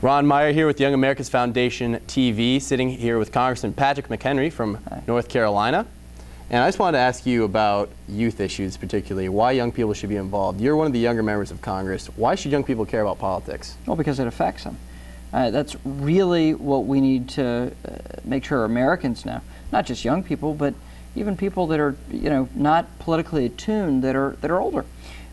Ron Meyer here with Young America's Foundation TV, sitting here with Congressman Patrick McHenry from Hi. North Carolina. And I just wanted to ask you about youth issues, particularly why young people should be involved. You're one of the younger members of Congress. Why should young people care about politics? Well, because it affects them. Uh, that's really what we need to uh, make sure Americans know. Not just young people, but even people that are, you know, not politically attuned that are that are older,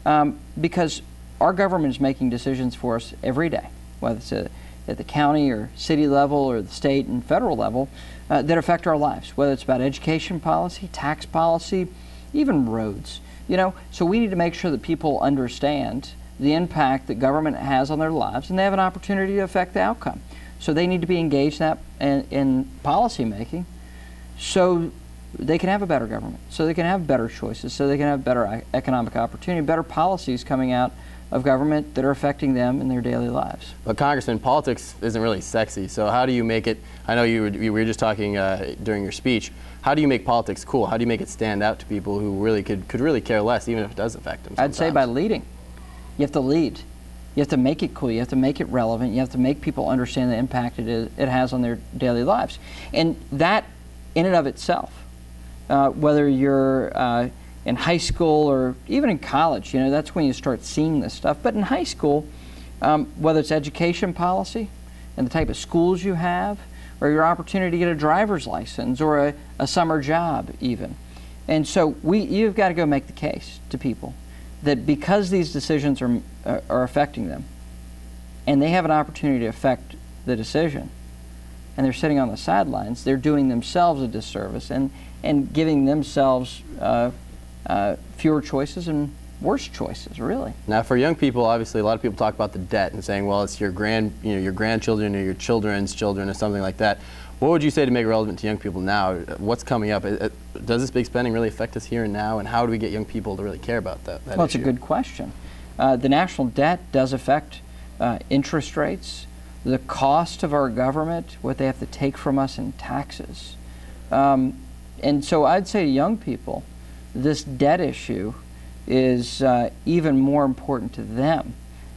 um, because our government is making decisions for us every day, whether it's a, at the county or city level or the state and federal level, uh, that affect our lives. Whether it's about education policy, tax policy, even roads. You know, so we need to make sure that people understand the impact that government has on their lives, and they have an opportunity to affect the outcome. So they need to be engaged in, that, in, policy making, so they can have a better government, so they can have better choices, so they can have better e- economic opportunity, better policies coming out of government that are affecting them in their daily lives. But Congressman, politics isn't really sexy. So how do you make it? I know you were, you were just talking uh, during your speech. How do you make politics cool? How do you make it stand out to people who really could could really care less, even if it does affect them? I'd say by leading. You have to lead. You have to make it cool. You have to make it relevant. You have to make people understand the impact it, is, it has on their daily lives. And that, in and of itself, uh, whether you're uh, in high school or even in college, you know, that's when you start seeing this stuff. But in high school, um, whether it's education policy and the type of schools you have, or your opportunity to get a driver's license or a, a summer job, even. And so we, you've got to go make the case to people that because these decisions are, are affecting them, and they have an opportunity to affect the decision, and they're sitting on the sidelines, they're doing themselves a disservice and, and giving themselves uh, uh, fewer choices and worse choices, really. Now, for young people, obviously, a lot of people talk about the debt and saying, well, it's your grand, you know, your grandchildren or your children's children or something like that. What would you say to make it relevant to young people now? What's coming up? It- it- Does this big spending really affect us here and now? And how do we get young people to really care about that? that Well, it's a good question. Uh, the national debt does affect uh, interest rates, the cost of our government, what they have to take from us in taxes. Um, and so I'd say to young people, this debt issue is uh, even more important to them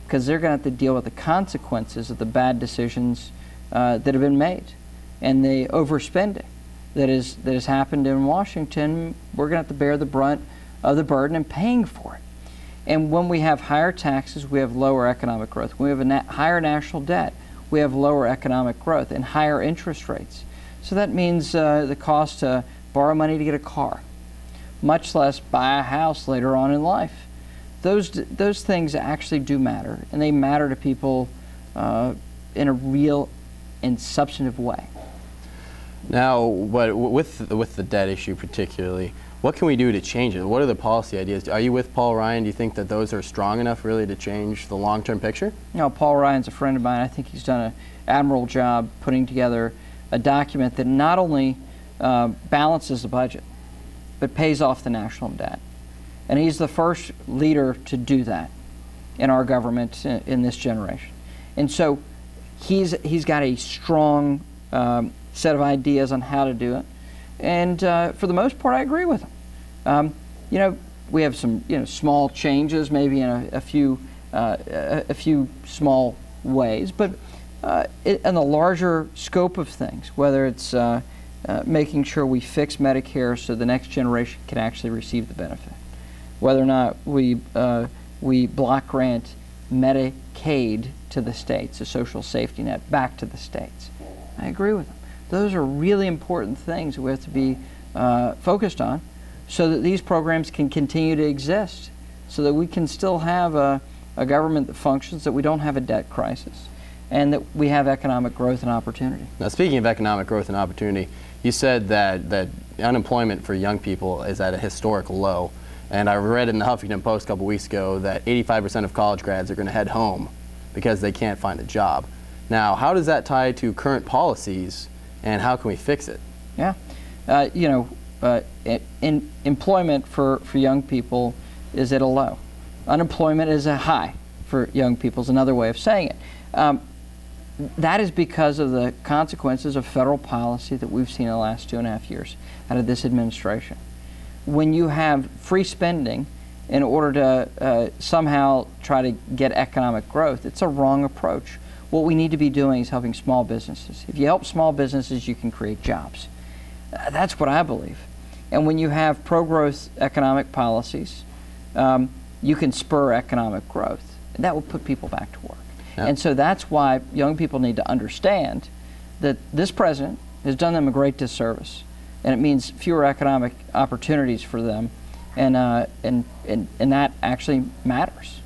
because they're going to have to deal with the consequences of the bad decisions uh, that have been made and the overspending that is that has happened in Washington. We're going to have to bear the brunt of the burden and paying for it. And when we have higher taxes, we have lower economic growth. When we have a na- higher national debt, we have lower economic growth and higher interest rates. So that means uh, the cost to borrow money to get a car, much less buy a house later on in life. Those, those things actually do matter, and they matter to people uh, in a real and substantive way. Now, but with with the debt issue particularly, what can we do to change it? What are the policy ideas? Are you with Paul Ryan? Do you think that those are strong enough really to change the long-term picture? You know, Paul Ryan's a friend of mine. I think he's done an admirable job putting together a document that not only uh, balances the budget, but pays off the national debt. And he's the first leader to do that in our government in, in this generation. And so he's, he's got a strong um, set of ideas on how to do it. And uh, for the most part, I agree with him. Um, you know, we have some you know small changes, maybe in a, a few uh, a, a few small ways, but uh, in the larger scope of things, whether it's uh, making sure we fix Medicare so the next generation can actually receive the benefit, whether or not we uh, we block grant Medicaid to the states, a social safety net back to the states. I agree with them. Those are really important things we have to be uh, focused on so that these programs can continue to exist, so that we can still have a, a government that functions, that we don't have a debt crisis, and that we have economic growth and opportunity. Now, speaking of economic growth and opportunity, you said that, that unemployment for young people is at a historic low. And I read in the Huffington Post a couple weeks ago that 85% of college grads are going to head home because they can't find a job. Now, how does that tie to current policies and how can we fix it? Yeah, uh, you know, uh, in, employment for, for young people is at a low. Unemployment is a high for young people. Is another way of saying it. Um, that is because of the consequences of federal policy that we've seen in the last two and a half years out of this administration. When you have free spending in order to uh, somehow try to get economic growth, it's a wrong approach. what we need to be doing is helping small businesses. If you help small businesses, you can create jobs. Uh, That's what I believe. And when you have pro growth economic policies, um, you can spur economic growth. That will put people back to work. Yeah. And so that's why young people need to understand that this president has done them a great disservice. And it means fewer economic opportunities for them. And, uh, and, and, and that actually matters.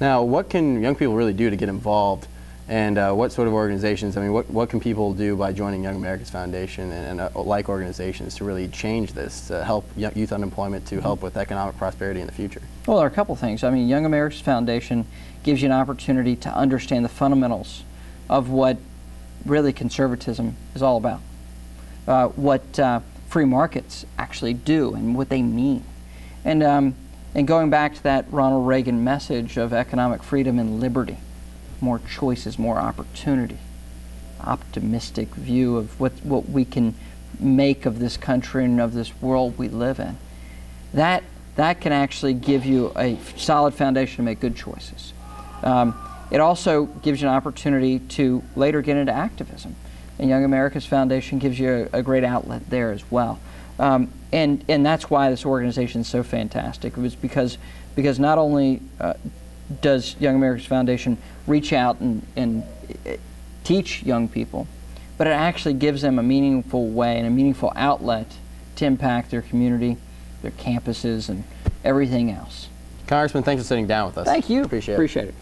Now, what can young people really do to get involved? And uh, what sort of organizations, I mean, what, what can people do by joining Young Americans Foundation and, and uh, like organizations to really change this, to help youth unemployment, to help with economic prosperity in the future? Well, there are a couple things. I mean, Young America's Foundation gives you an opportunity to understand the fundamentals of what really conservatism is all about, uh, what uh, free markets actually do, and what they mean. And, um, and going back to that Ronald Reagan message of economic freedom and liberty, more choices, more opportunity, optimistic view of what, what we can make of this country and of this world we live in that that can actually give you a solid foundation to make good choices. Um, it also gives you an opportunity to later get into activism, and Young America's Foundation gives you a, a great outlet there as well. Um, and and that's why this organization is so fantastic. It was because because not only uh, does Young America's Foundation reach out and, and uh, teach young people, but it actually gives them a meaningful way and a meaningful outlet to impact their community, their campuses, and everything else. Congressman, thanks for sitting down with us. Thank you. Appreciate it. Appreciate it.